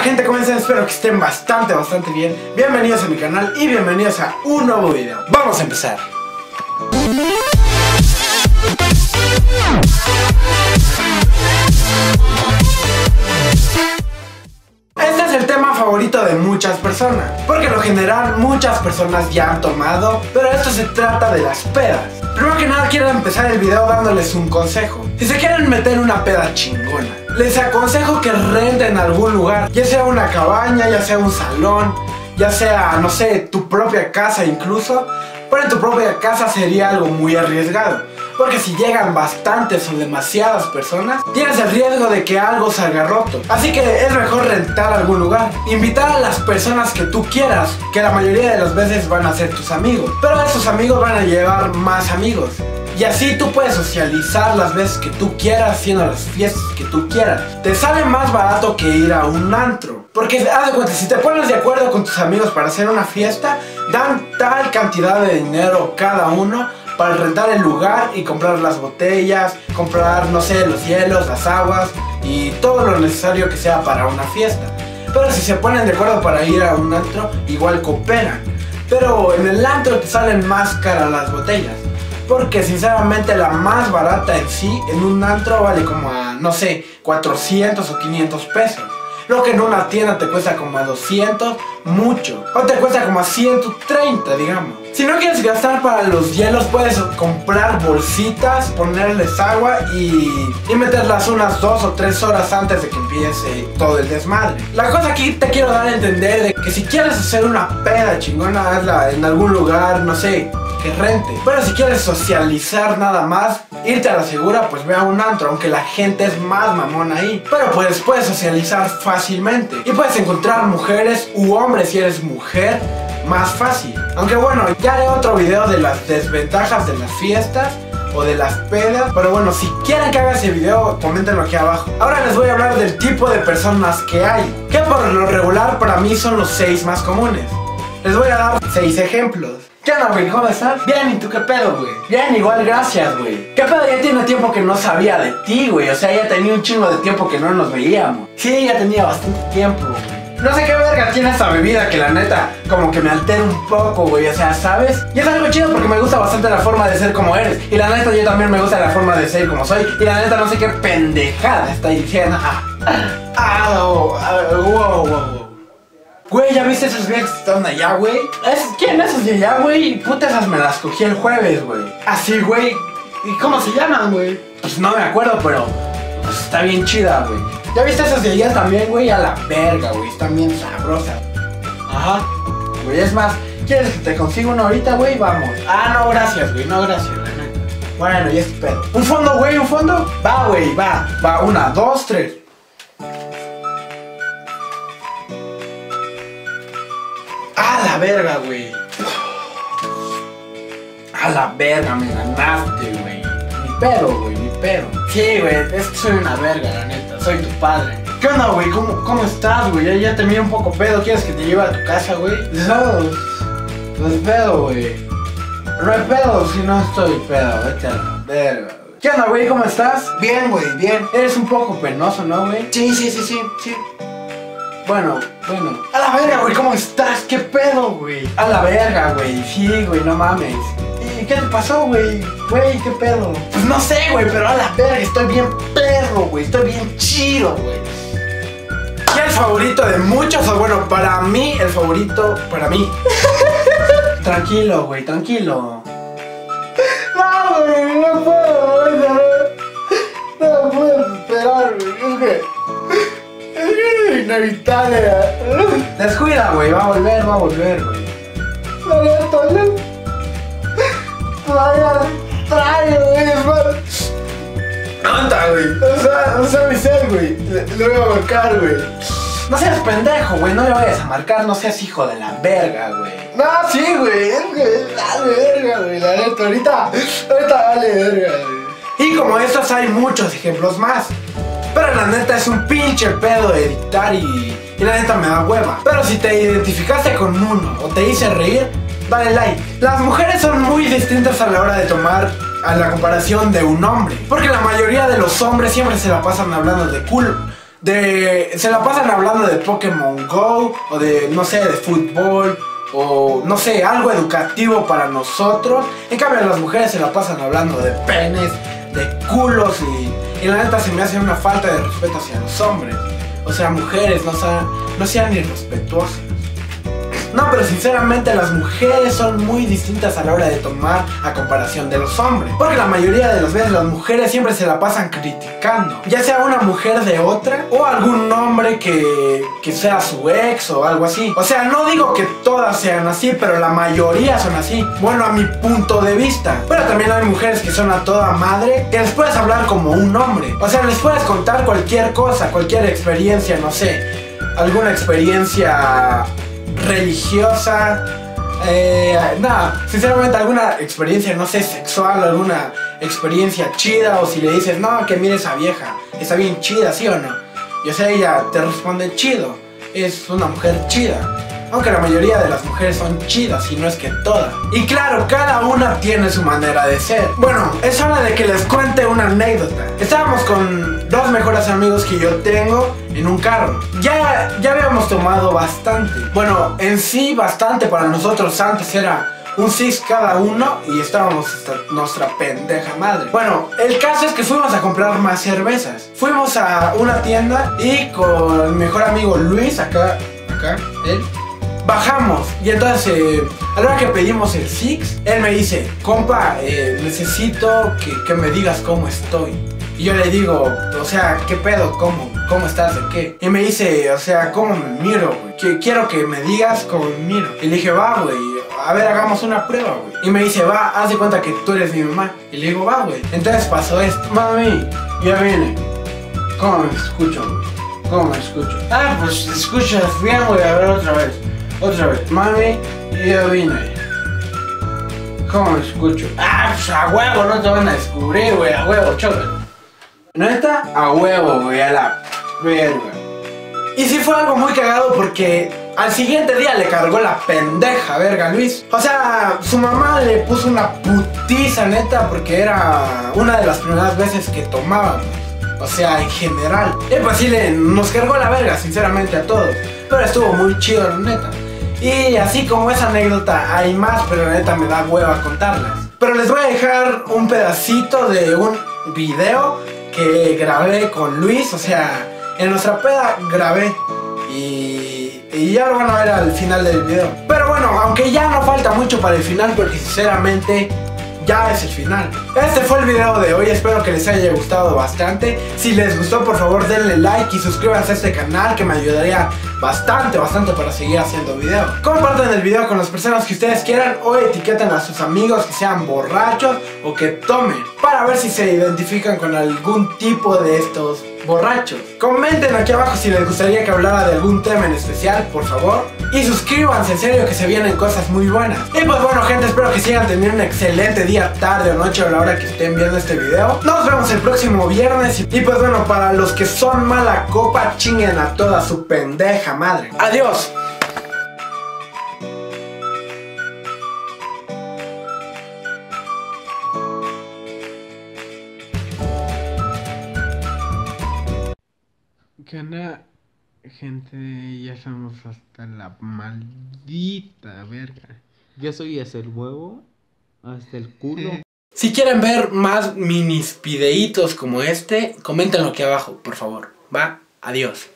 gente? ¿Cómo? Espero que estén bastante, bastante bien. Bienvenidos a mi canal y bienvenidos a un nuevo video. Vamos a empezar. Este es el tema favorito de muchas personas, porque lo general muchas personas ya han tomado, pero esto se trata de las pedas. Primero que nada quiero empezar el video dándoles un consejo. Si se quieren meter una peda chingona, les aconsejo que renten algún lugar, ya sea una cabaña, ya sea un salón, ya sea, no sé, tu propia casa incluso. Pero en tu propia casa sería algo muy arriesgado. Porque si llegan bastantes o demasiadas personas, tienes el riesgo de que algo salga roto. Así que es mejor rentar algún lugar. Invitar a las personas que tú quieras, que la mayoría de las veces van a ser tus amigos. Pero esos amigos van a llevar más amigos. Y así tú puedes socializar las veces que tú quieras, haciendo las fiestas que tú quieras. Te sale más barato que ir a un antro. Porque haz de cuenta, si te pones de acuerdo con tus amigos para hacer una fiesta, dan tal cantidad de dinero cada uno para rentar el lugar y comprar las botellas, comprar, no sé, los hielos, las aguas y todo lo necesario que sea para una fiesta. Pero si se ponen de acuerdo para ir a un antro, igual cooperan. Pero en el antro te salen más caras las botellas. Porque sinceramente la más barata en sí, en un antro vale como a, no sé, 400 o 500 pesos. Lo que en una tienda te cuesta como a 200, mucho. O te cuesta como a 130, digamos. Si no quieres gastar para los hielos, puedes comprar bolsitas, ponerles agua y, y meterlas unas 2 o 3 horas antes de que empiece todo el desmadre. La cosa aquí te quiero dar a entender de que si quieres hacer una peda chingona, hazla en algún lugar, no sé, que rente. Pero si quieres socializar nada más, irte a la segura, pues ve a un antro, aunque la gente es más mamón ahí. Pero pues puedes socializar fácilmente. Y puedes encontrar mujeres u hombres si eres mujer más fácil. Aunque bueno, ya haré otro video de las desventajas de las fiestas o de las pedas. Pero bueno, si quieren que haga ese video, coméntenlo aquí abajo. Ahora les voy a hablar del tipo de personas que hay, que por lo regular para mí son los seis más comunes. Les voy a dar seis ejemplos. ¿Qué onda, güey? ¿Cómo estás? Bien, ¿y tú qué pedo, güey? Bien, igual, gracias, güey. ¿Qué pedo? Ya tiene tiempo que no sabía de ti, güey. O sea, ya tenía un chingo de tiempo que no nos veíamos. Sí, ya tenía bastante tiempo, güey. No sé qué verga tiene esta bebida que la neta como que me altera un poco, güey. O sea, ¿sabes? Y es algo chido porque me gusta bastante la forma de ser como eres. Y la neta yo también me gusta la forma de ser como soy. Y la neta no sé qué pendejada está diciendo. Ah, ah, oh, ah, wow, wow, wow. Güey, ¿ya viste esos viejas que están allá, güey? ¿Es, ¿Quién esos de allá, güey? Puta, esas me las cogí el jueves, güey. Así, güey. ¿Y cómo se llaman, güey? Pues no me acuerdo, pero pues está bien chida, güey. ¿Ya viste esas de allá también, güey? A la verga, güey. Están bien sabrosas. Ajá. Güey, es más, ¿quieres que te consiga una ahorita, güey? Vamos. Ah, no, gracias, güey. No, gracias, neta. Bueno, ya es pedo. ¿Un fondo, güey? ¿Un fondo? Va, güey, va. Va, una, dos, tres. Verga, güey. A la verga, me ganaste, güey. Ni pedo, güey, ni pedo. Sí, güey, es que soy una verga, la neta. Soy tu padre. ¿Qué onda, güey? ¿Cómo, ¿Cómo estás, güey? Ya, ya te miré un poco pedo. ¿Quieres que te lleve a tu casa, güey? No, no es pedo, güey. No es pedo si no estoy pedo. Vete a la verga. ¿Qué onda, güey? ¿Cómo estás? Bien, güey, bien. Eres un poco penoso, ¿no, güey? Sí, sí, sí, sí, sí. Bueno, bueno. A la verga, güey, ¿cómo estás? ¿Qué pedo, güey? A la verga, güey. Sí, güey, no mames. ¿Y qué te pasó, güey? Güey, ¿qué pedo? Pues no sé, güey, pero a la verga, estoy bien perro, güey. Estoy bien chido, güey. ¿Qué el favorito de muchos? O bueno, para mí, el favorito, para mí. tranquilo, güey, tranquilo. No, güey, no puedo, güey. No, no puedo esperar, güey. Es que... Es es inevitable. Descuida, güey, va a volver, va a volver, güey. Todavía trae, güey, hermano. Anda, güey. O sea, no sé mi ser, güey. Le, le voy a marcar, güey. No seas pendejo, güey. No le vayas a marcar, no seas hijo de la verga, güey. No, sí, güey. Es que dale verga, güey. La neta, ahorita. Ahorita dale verga, güey. Y como estos hay muchos ejemplos más. Pero la neta es un pinche pedo editar y, y la neta me da hueva. Pero si te identificaste con uno o te hice reír, dale like. Las mujeres son muy distintas a la hora de tomar a la comparación de un hombre. Porque la mayoría de los hombres siempre se la pasan hablando de culo. de se la pasan hablando de Pokémon Go o de no sé, de fútbol o no sé, algo educativo para nosotros. En cambio las mujeres se la pasan hablando de penes, de culos y, y la neta se me hace una falta de respeto hacia los hombres. O sea, mujeres, no sean, no sean irrespetuosas. No, pero sinceramente las mujeres son muy distintas a la hora de tomar a comparación de los hombres. Porque la mayoría de las veces las mujeres siempre se la pasan criticando. Ya sea una mujer de otra o algún hombre que, que sea su ex o algo así. O sea, no digo que todas sean así, pero la mayoría son así. Bueno, a mi punto de vista. Pero también hay mujeres que son a toda madre que les puedes hablar como un hombre. O sea, les puedes contar cualquier cosa, cualquier experiencia, no sé. Alguna experiencia religiosa. Eh, nada, sinceramente alguna experiencia, no sé, sexual, alguna experiencia chida o si le dices, no, que mire esa vieja, está bien chida, ¿sí o no? Y o sea, ella te responde chido, es una mujer chida. Aunque la mayoría de las mujeres son chidas y no es que todas. Y claro, cada una tiene su manera de ser. Bueno, es hora de que les cuente una anécdota. Estábamos con dos mejores amigos que yo tengo en un carro. Ya, ya habíamos tomado bastante. Bueno, en sí bastante para nosotros antes era un six cada uno y estábamos nuestra pendeja madre. Bueno, el caso es que fuimos a comprar más cervezas. Fuimos a una tienda y con mi mejor amigo Luis, acá, acá, él, bajamos. Y entonces, eh, a la hora que pedimos el Six, él me dice, compa, eh, necesito que, que me digas cómo estoy. Y yo le digo, o sea, ¿qué pedo? ¿Cómo? ¿Cómo estás? ¿De qué? Y me dice, o sea, ¿cómo me miro? Que quiero que me digas cómo me miro. Y le dije, va, güey, a ver, hagamos una prueba, güey. Y me dice, va, haz de cuenta que tú eres mi mamá. Y le digo, va, güey. Entonces pasó esto. Mami, ya viene. ¿Cómo me escucho, güey? ¿Cómo me escucho? Ah, pues escuchas bien, güey. A ver, otra vez. Otra vez. Mami, ya vine. ¿Cómo me escucho? Ah, pues a huevo, no te van a descubrir, güey. A huevo, choca. ¿Neta? A huevo, güey, a la verga. Y sí fue algo muy cagado porque al siguiente día le cargó la pendeja, verga, Luis. O sea, su mamá le puso una putiza, neta, porque era una de las primeras veces que tomábamos. O sea, en general. Y pues sí, le, nos cargó la verga, sinceramente, a todos. Pero estuvo muy chido, neta. Y así como esa anécdota hay más, pero la neta me da hueva contarlas. Pero les voy a dejar un pedacito de un video que grabé con Luis, o sea, en nuestra peda grabé y, y, ya lo van a ver al final del video. Pero bueno, aunque ya no falta mucho para el final, porque sinceramente ya es el final. Este fue el video de hoy, espero que les haya gustado bastante. Si les gustó, por favor denle like y suscríbanse a este canal que me ayudaría bastante, bastante para seguir haciendo videos. Compartan el video con las personas que ustedes quieran o etiqueten a sus amigos que sean borrachos o que tomen para ver si se identifican con algún tipo de estos borrachos. Comenten aquí abajo si les gustaría que hablara de algún tema en especial, por favor. Y suscríbanse, en serio que se vienen cosas muy buenas. Y pues bueno gente, espero que sigan teniendo un excelente día, tarde o noche o la hora que estén viendo este video. Nos vemos el próximo viernes. Y pues bueno, para los que son mala copa, chinguen a toda su pendeja madre. Adiós. Gente, ya estamos hasta la maldita verga. Ya soy hasta el huevo, hasta el culo. Si quieren ver más minis videitos como este, coméntenlo aquí abajo, por favor. Va, adiós.